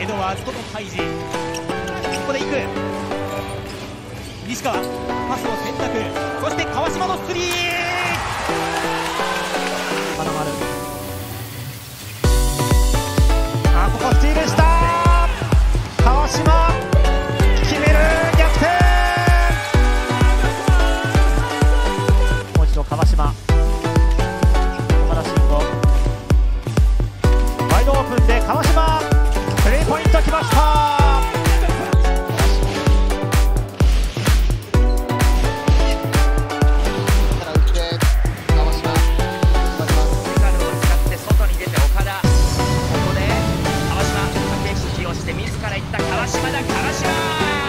エドワーズとの対峙ここで行く。西川パスを選択。そして川島のスリー。金丸あここスティールした。川島決める。逆転。もう一度川島。岡田慎吾ワイドオープンで川島。島だからしま